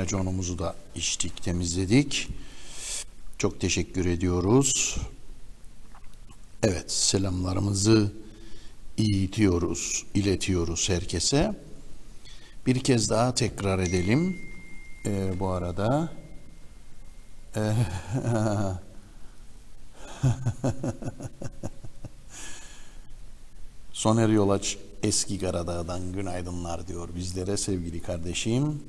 Neconumuzu da içtik, temizledik. Çok teşekkür ediyoruz. Evet, selamlarımızı iletiyoruz, iletiyoruz herkese. Bir kez daha tekrar edelim. Ee, bu arada Soner Yolaç Eski Karadağ'dan günaydınlar diyor bizlere sevgili kardeşim.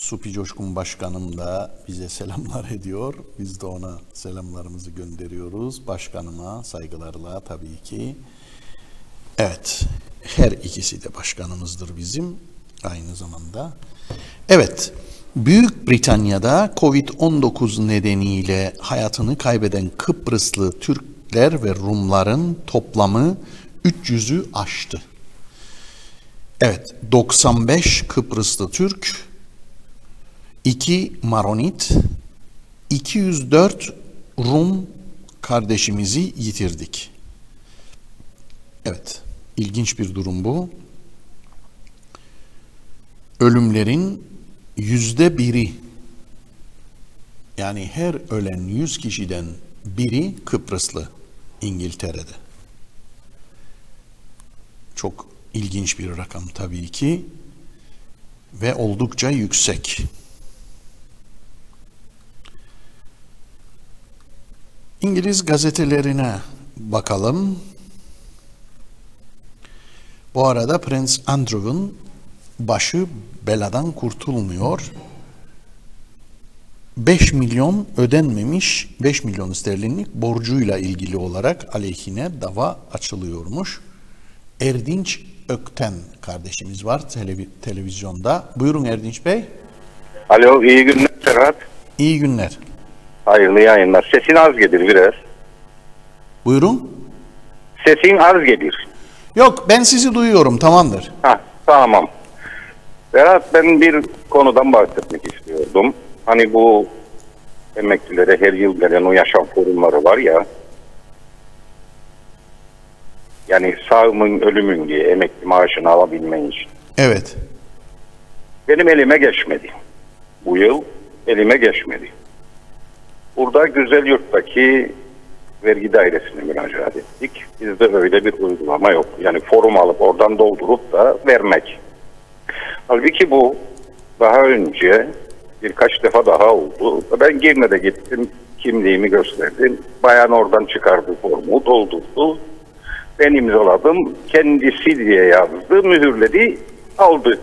Supi Coşkun Başkanım da bize selamlar ediyor. Biz de ona selamlarımızı gönderiyoruz. Başkanıma saygılarla tabii ki. Evet, her ikisi de başkanımızdır bizim aynı zamanda. Evet, Büyük Britanya'da Covid-19 nedeniyle hayatını kaybeden Kıbrıslı Türkler ve Rumların toplamı 300'ü aştı. Evet, 95 Kıbrıslı Türk, 2 Maronit, 204 Rum kardeşimizi yitirdik. Evet, ilginç bir durum bu. Ölümlerin yüzde biri, yani her ölen 100 kişiden biri Kıbrıslı İngiltere'de. Çok ilginç bir rakam tabii ki ve oldukça yüksek. İngiliz gazetelerine bakalım. Bu arada Prince Andrew'un başı beladan kurtulmuyor. 5 milyon ödenmemiş 5 milyon sterlinlik borcuyla ilgili olarak aleyhine dava açılıyormuş. Erdinç Ökten kardeşimiz var televi televizyonda. Buyurun Erdinç Bey. Alo iyi günler Serhat. İyi günler. Hayırlı yayınlar. Sesin az gelir biraz. Buyurun. Sesin az gelir. Yok ben sizi duyuyorum tamamdır. Ha tamam. Serhat ben bir konudan bahsetmek istiyordum. Hani bu emeklilere her yıl gelen o yaşam forumları var ya. Yani sağımın ölümün diye emekli maaşını alabilmen için. Evet. Benim elime geçmedi. Bu yıl elime geçmedi. Burada Güzel Yurt'taki vergi dairesine müracaat ettik. Bizde öyle bir uygulama yok. Yani forum alıp oradan doldurup da vermek. Halbuki bu daha önce birkaç defa daha oldu. Ben Girne'de gittim, kimliğimi gösterdim. Bayan oradan çıkardı formu, doldurdu. Ben imzaladım, kendisi diye yazdı, mühürledi, aldı.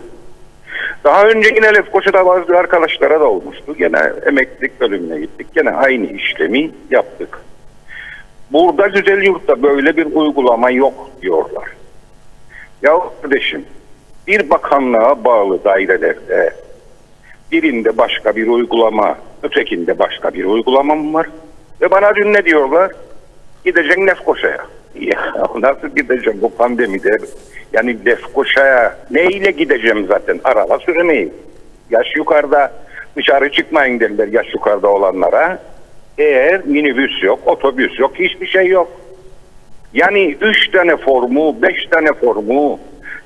Daha önce yine Lefkoşa'da bazı arkadaşlara da olmuştu. Gene emeklilik bölümüne gittik. Gene aynı işlemi yaptık. Burada Güzel Yurt'ta böyle bir uygulama yok diyorlar. Ya kardeşim bir bakanlığa bağlı dairelerde birinde başka bir uygulama, ötekinde başka bir uygulama var? Ve bana dün ne diyorlar? Gideceksin Lefkoşa'ya. Ya nasıl gideceğim bu pandemide? Yani Lefkoşa'ya neyle gideceğim zaten? Araba süremeyim. Yaş yukarıda dışarı çıkmayın derler yaş yukarıda olanlara. Eğer minibüs yok, otobüs yok, hiçbir şey yok. Yani üç tane formu, beş tane formu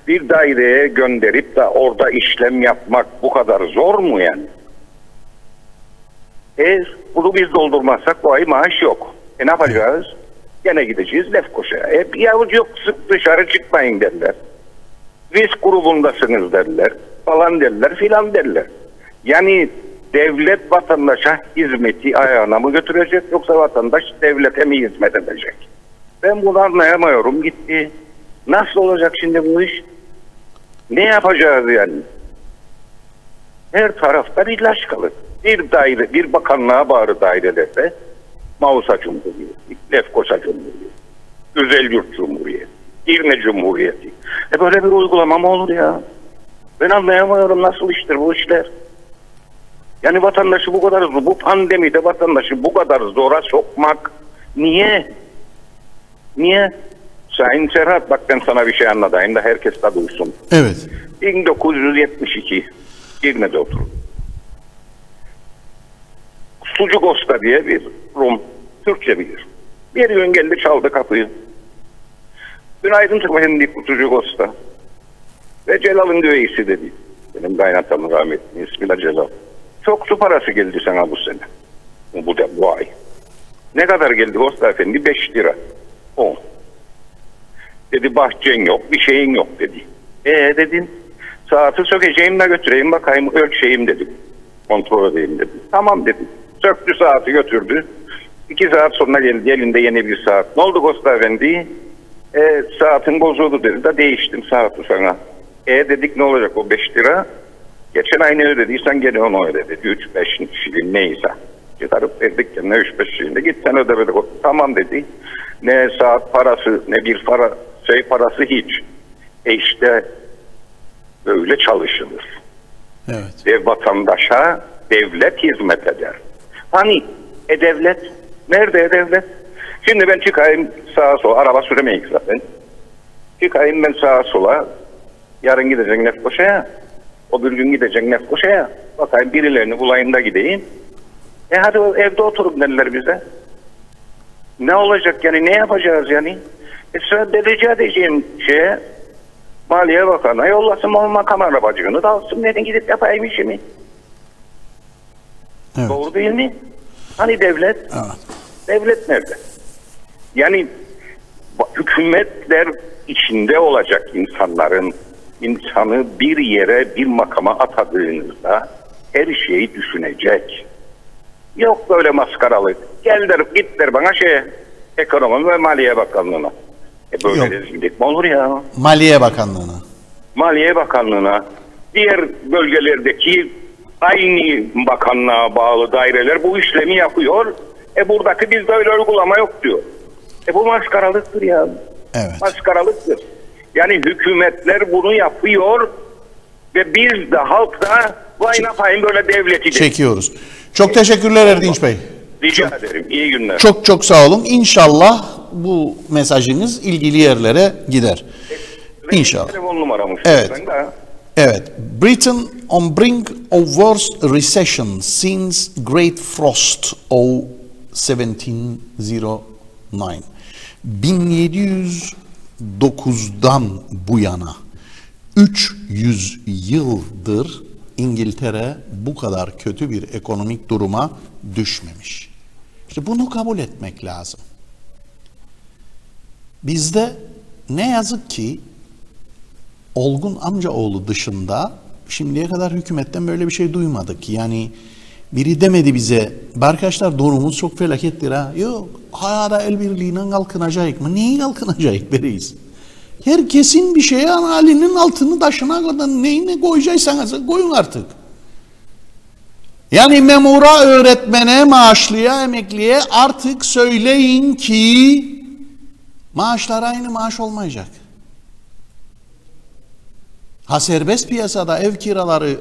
bir daireye gönderip de orada işlem yapmak bu kadar zor mu yani? Eğer bunu biz doldurmazsak bu ay maaş yok. E ne yapacağız? Gene gideceğiz Lefkoşa'ya. Hep yavuz yok sık dışarı çıkmayın derler. Risk grubundasınız derler. Falan derler filan derler. Yani devlet vatandaşa hizmeti ayağına mı götürecek yoksa vatandaş devlete mi hizmet edecek? Ben bunu anlayamıyorum gitti. Nasıl olacak şimdi bu iş? Ne yapacağız yani? Her taraftan ilaç kalır. Bir daire, bir bakanlığa bağırı dairelerde Mausa Cumhuriyeti, Lefkoşa Cumhuriyeti, Güzel Yurt Cumhuriyeti, İrne Cumhuriyeti. E böyle bir uygulama mı olur ya? Ben anlayamıyorum nasıl iştir bu işler. Yani vatandaşı bu kadar bu pandemide vatandaşı bu kadar zora sokmak niye? Niye? Sayın Serhat bak ben sana bir şey anlatayım da herkes de duysun. Evet. 1972 İrne'de oturup Sucuk Osta diye bir Rum Türkçe bilir. Bir gün geldi çaldı kapıyı. Günaydın efendim bu Sucuk Osta. Ve Celal'ın güveysi dedi. Benim kaynatamın rahmetli ismi de Celal. Çok su parası geldi sana bu sene. Bu, da, bu ay. Ne kadar geldi Usta Efendi? 5 lira. 10. Dedi bahçen yok, bir şeyin yok dedi. E dedim, saati sökeceğim de götüreyim bakayım ölçeyim dedim. Kontrol edeyim dedim. Tamam dedim. Söktü saati götürdü. İki saat sonra geldi elinde yeni bir saat. Ne oldu Usta Efendi? E, saatin bozuldu dedi de değiştim saati sana. E dedik ne olacak o 5 lira? Geçen ay ne ödediysen gene onu öde dedi. 3-5 şilin neyse. Çıkarıp verdik kendine 3-5 şilin de git sen öde dedi. Tamam dedi. Ne saat parası ne bir para şey parası hiç. E işte böyle çalışılır. Evet. Ve vatandaşa devlet hizmet eder. Hani e devlet? Nerede devlet? Şimdi ben çıkayım sağa sola. Araba süremeyik zaten. Çıkayım ben sağa sola. Yarın gideceksin Lefkoşa'ya. O bir gün gideceksin Lefkoşa'ya. Bakayım birilerini bulayım da gideyim. E hadi evde oturun derler bize. Ne olacak yani ne yapacağız yani? E sonra rica edeceğim şeye Maliye Bakanı'na yollasın o makam arabacığını da alsın neden gidip yapayım işimi. Evet. Doğru değil mi? Hani devlet? Evet. Devlet nerede? Yani hükümetler içinde olacak insanların insanı bir yere bir makama atadığınızda her şeyi düşünecek. Yok böyle maskaralı. Gel der, git der bana şey ekonomi ve maliye bakanlığına. E böyle Yok. rezillik mi olur ya? Maliye Bakanlığı'na. Maliye Bakanlığı'na, diğer bölgelerdeki aynı bakanlığa bağlı daireler bu işlemi yapıyor. E buradaki bizde öyle uygulama yok diyor. E bu maskaralıktır ya. Evet. Maskaralıktır. Yani hükümetler bunu yapıyor ve biz de halk da vay ne yapayım böyle devleti de. Çekiyoruz. Çok teşekkürler Erdinç Bey. Rica ederim. İyi günler. Çok çok sağ olun. İnşallah bu mesajınız ilgili yerlere gider. İnşallah. Telefon numaramı Evet. Evet. Britain on brink of worst recession since Great Frost of 1709. 1709'dan bu yana 300 yıldır İngiltere bu kadar kötü bir ekonomik duruma düşmemiş. İşte bunu kabul etmek lazım. Bizde ne yazık ki Olgun amcaoğlu dışında şimdiye kadar hükümetten böyle bir şey duymadık. Yani biri demedi bize arkadaşlar durumumuz çok felakettir ha. Yok hayata el birliğiyle kalkınacak mı? Neyi kalkınacak bereyiz? Herkesin bir şeye halinin altını taşına kadar neyini koyacaksanız koyun artık. Yani memura, öğretmene, maaşlıya, emekliye artık söyleyin ki maaşlar aynı maaş olmayacak. Ha serbest piyasada ev kiraları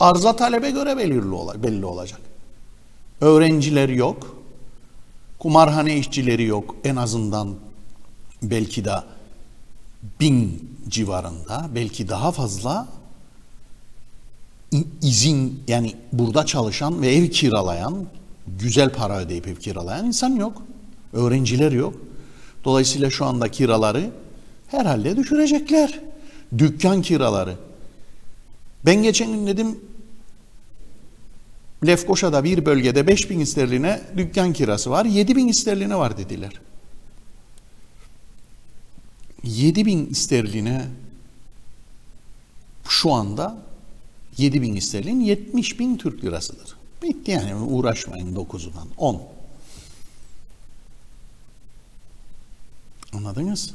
arza talebe göre belirli ola- belli olacak. Öğrenciler yok. Kumarhane işçileri yok. En azından belki de bin civarında belki daha fazla izin yani burada çalışan ve ev kiralayan güzel para ödeyip ev kiralayan insan yok. Öğrenciler yok. Dolayısıyla şu anda kiraları herhalde düşürecekler. Dükkan kiraları. Ben geçen gün dedim Lefkoşa'da bir bölgede 5000 sterline dükkan kirası var. 7000 sterline var dediler. 7000 sterline şu anda 7000 sterlin 70 bin Türk lirasıdır. Bitti yani uğraşmayın 9'undan 10. Anladınız?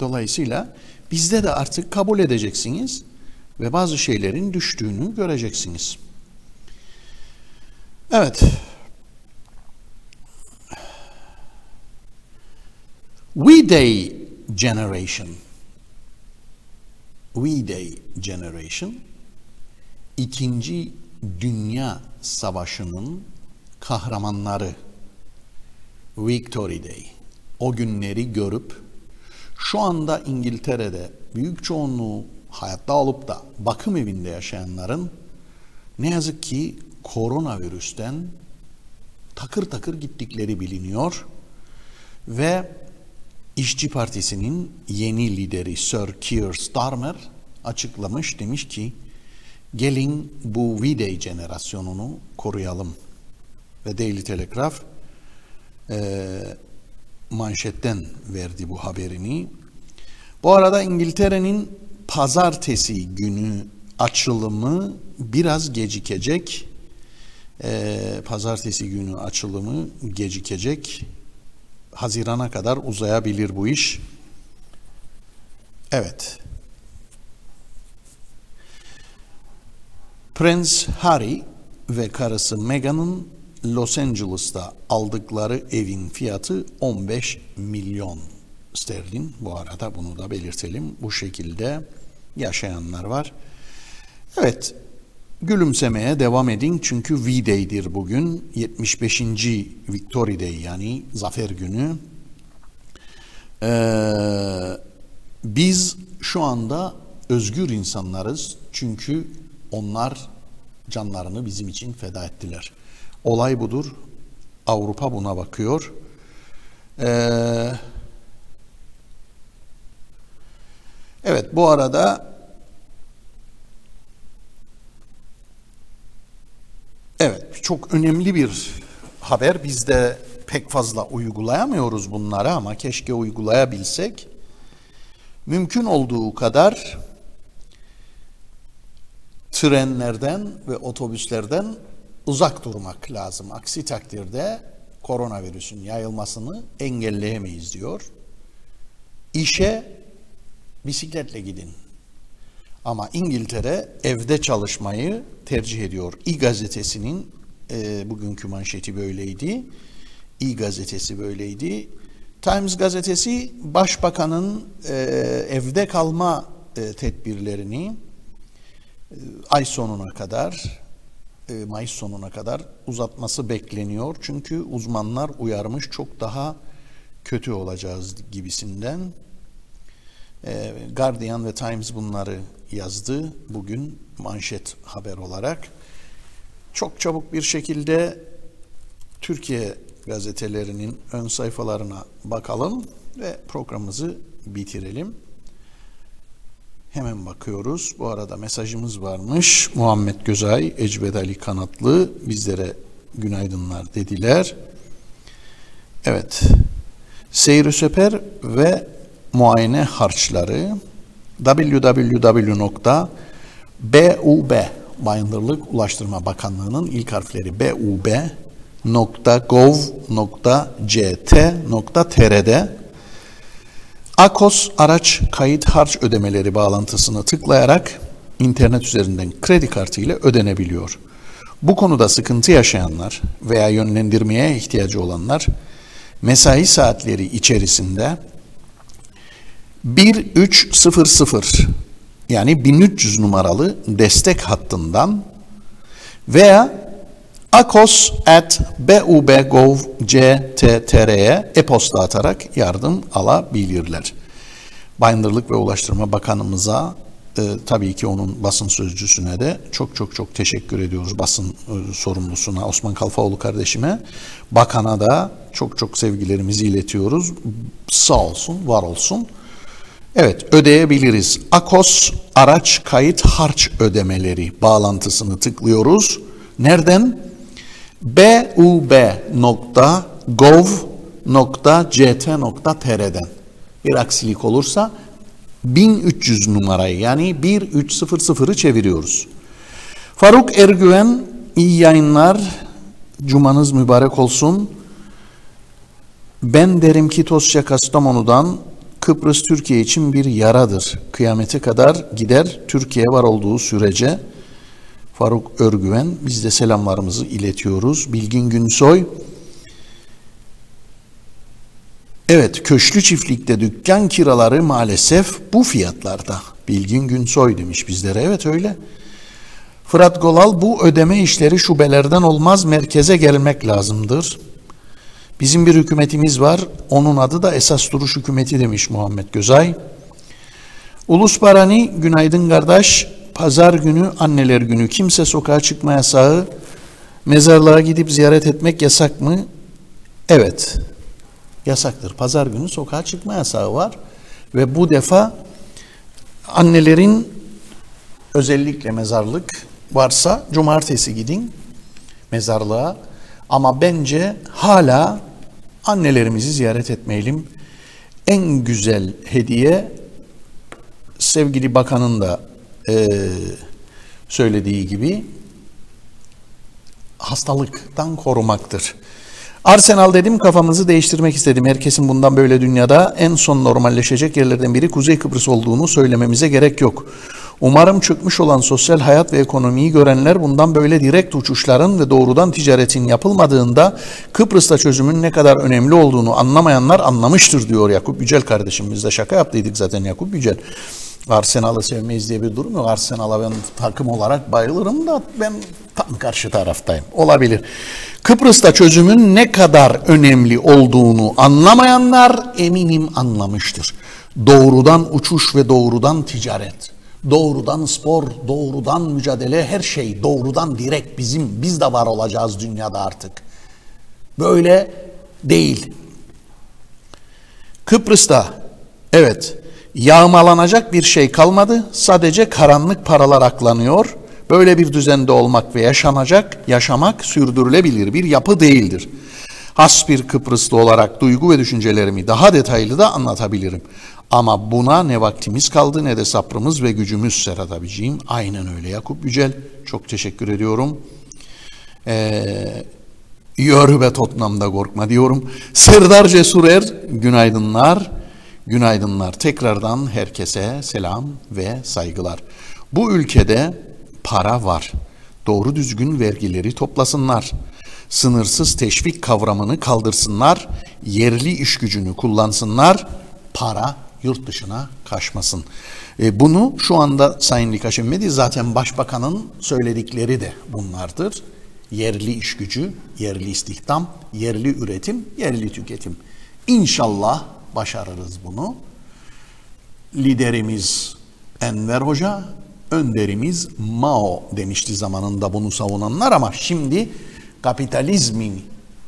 Dolayısıyla bizde de artık kabul edeceksiniz ve bazı şeylerin düştüğünü göreceksiniz. Evet. We Day Generation. We Day Generation İkinci Dünya Savaşı'nın kahramanları. Victory Day. O günleri görüp şu anda İngiltere'de büyük çoğunluğu hayatta olup da bakım evinde yaşayanların ne yazık ki koronavirüsten takır takır gittikleri biliniyor ve İşçi Partisi'nin yeni lideri Sir Keir Starmer açıklamış. Demiş ki gelin bu V-Day jenerasyonunu koruyalım. Ve Daily Telegraph e, manşetten verdi bu haberini. Bu arada İngiltere'nin pazartesi günü açılımı biraz gecikecek. Ee, pazartesi günü açılımı gecikecek. Hazirana kadar uzayabilir bu iş. Evet. Prince Harry ve karısı Meghan'ın Los Angeles'ta aldıkları evin fiyatı 15 milyon sterlin. Bu arada bunu da belirtelim. Bu şekilde yaşayanlar var. Evet, gülümsemeye devam edin çünkü V-Day'dir bugün. 75. Victory Day yani zafer günü. Ee, biz şu anda özgür insanlarız çünkü onlar canlarını bizim için feda ettiler. Olay budur. Avrupa buna bakıyor. Ee, evet bu arada evet çok önemli bir haber. Biz de pek fazla uygulayamıyoruz bunları ama keşke uygulayabilsek. Mümkün olduğu kadar trenlerden ve otobüslerden uzak durmak lazım. Aksi takdirde koronavirüsün yayılmasını engelleyemeyiz diyor. İşe bisikletle gidin. Ama İngiltere evde çalışmayı tercih ediyor. İ gazetesinin e, bugünkü manşeti böyleydi. İ gazetesi böyleydi. Times gazetesi başbakanın e, evde kalma e, tedbirlerini e, ay sonuna kadar e, Mayıs sonuna kadar uzatması bekleniyor. Çünkü uzmanlar uyarmış çok daha kötü olacağız gibisinden. E, Guardian ve Times bunları yazdı bugün manşet haber olarak. Çok çabuk bir şekilde Türkiye gazetelerinin ön sayfalarına bakalım ve programımızı bitirelim. Hemen bakıyoruz. Bu arada mesajımız varmış. Muhammed Gözay, Ecved Ali Kanatlı bizlere günaydınlar dediler. Evet. Seyir Söper ve muayene harçları www.bub Bayındırlık Ulaştırma Bakanlığı'nın ilk harfleri bub.gov.ct.tr'de Akos araç kayıt harç ödemeleri bağlantısını tıklayarak internet üzerinden kredi kartı ile ödenebiliyor. Bu konuda sıkıntı yaşayanlar veya yönlendirmeye ihtiyacı olanlar mesai saatleri içerisinde 1300 yani 1300 numaralı destek hattından veya akos at bub.gov.cttr'ye e-posta atarak yardım alabilirler. Bayındırlık ve Ulaştırma Bakanımıza e, tabii ki onun basın sözcüsüne de çok çok çok teşekkür ediyoruz basın e, sorumlusuna Osman Kalfaoğlu kardeşime. Bakana da çok çok sevgilerimizi iletiyoruz. Sağ olsun, var olsun. Evet ödeyebiliriz. Akos araç kayıt harç ödemeleri bağlantısını tıklıyoruz. Nereden? bub.gov.ct.tr'den bir aksilik olursa 1300 numarayı yani 1300'ü çeviriyoruz. Faruk Ergüven iyi yayınlar. Cumanız mübarek olsun. Ben derim ki Tosya Kastamonu'dan Kıbrıs Türkiye için bir yaradır. Kıyamete kadar gider Türkiye var olduğu sürece Faruk Örgüven biz de selamlarımızı iletiyoruz. Bilgin Günsoy Evet köşlü çiftlikte dükkan kiraları maalesef bu fiyatlarda. Bilgin Günsoy demiş bizlere. Evet öyle. Fırat Golal bu ödeme işleri şubelerden olmaz merkeze gelmek lazımdır. Bizim bir hükümetimiz var. Onun adı da esas duruş hükümeti demiş Muhammed Gözay. Ulus Barani günaydın kardeş. Pazar günü anneler günü kimse sokağa çıkma yasağı. Mezarlığa gidip ziyaret etmek yasak mı? Evet. Yasaktır. Pazar günü sokağa çıkma yasağı var. Ve bu defa annelerin özellikle mezarlık varsa cumartesi gidin mezarlığa. Ama bence hala annelerimizi ziyaret etmeyelim. En güzel hediye sevgili bakanın da e, söylediği gibi hastalıktan korumaktır. Arsenal dedim kafamızı değiştirmek istedim. Herkesin bundan böyle dünyada en son normalleşecek yerlerden biri Kuzey Kıbrıs olduğunu söylememize gerek yok. Umarım çökmüş olan sosyal hayat ve ekonomiyi görenler bundan böyle direkt uçuşların ve doğrudan ticaretin yapılmadığında Kıbrıs'ta çözümün ne kadar önemli olduğunu anlamayanlar anlamıştır diyor Yakup Yücel kardeşim. Biz de şaka yaptıydık zaten Yakup Yücel. Arsenal'ı sevmeyiz diye bir durum yok. Arsenal'a ben takım olarak bayılırım da ben tam karşı taraftayım. Olabilir. Kıbrıs'ta çözümün ne kadar önemli olduğunu anlamayanlar eminim anlamıştır. Doğrudan uçuş ve doğrudan ticaret, doğrudan spor, doğrudan mücadele her şey doğrudan direkt bizim biz de var olacağız dünyada artık. Böyle değil. Kıbrıs'ta evet yağmalanacak bir şey kalmadı. Sadece karanlık paralar aklanıyor. Böyle bir düzende olmak ve yaşanacak, yaşamak sürdürülebilir bir yapı değildir. Has bir Kıbrıslı olarak duygu ve düşüncelerimi daha detaylı da anlatabilirim. Ama buna ne vaktimiz kaldı ne de sabrımız ve gücümüz Serhat abiciğim. Aynen öyle Yakup Yücel. Çok teşekkür ediyorum. Ee, ve Tottenham'da korkma diyorum. Serdar Cesurer, günaydınlar. Günaydınlar. Tekrardan herkese selam ve saygılar. Bu ülkede para var. Doğru düzgün vergileri toplasınlar. Sınırsız teşvik kavramını kaldırsınlar. Yerli iş gücünü kullansınlar. Para yurt dışına kaçmasın. E, bunu şu anda Sayın Likaşemedi zaten Başbakanın söyledikleri de bunlardır. Yerli iş gücü, yerli istihdam, yerli üretim, yerli tüketim. İnşallah başarırız bunu. Liderimiz Enver Hoca, önderimiz Mao demişti zamanında bunu savunanlar ama şimdi kapitalizmin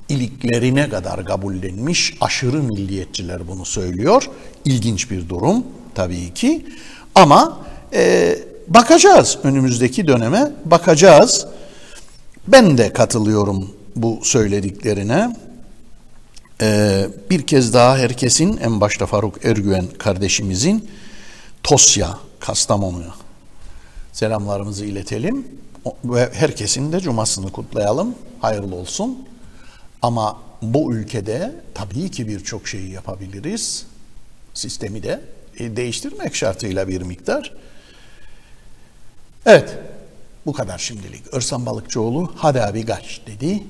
iliklerine kadar kabullenmiş aşırı milliyetçiler bunu söylüyor. İlginç bir durum tabii ki ama e, bakacağız önümüzdeki döneme bakacağız. Ben de katılıyorum bu söylediklerine. Ee, bir kez daha herkesin en başta Faruk Ergüven kardeşimizin Tosya, Kastamonu'ya selamlarımızı iletelim. Ve herkesin de cumasını kutlayalım. Hayırlı olsun. Ama bu ülkede tabii ki birçok şeyi yapabiliriz. Sistemi de e, değiştirmek şartıyla bir miktar. Evet, bu kadar şimdilik. Örsan Balıkçıoğlu hadi abi kaç dedi.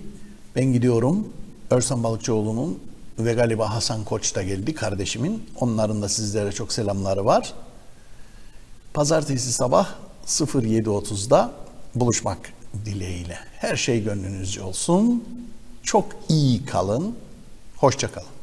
Ben gidiyorum. Örsan Balıkçıoğlu'nun ve galiba Hasan Koç da geldi kardeşimin. Onların da sizlere çok selamları var. Pazartesi sabah 07.30'da buluşmak dileğiyle. Her şey gönlünüzce olsun. Çok iyi kalın. Hoşça kalın.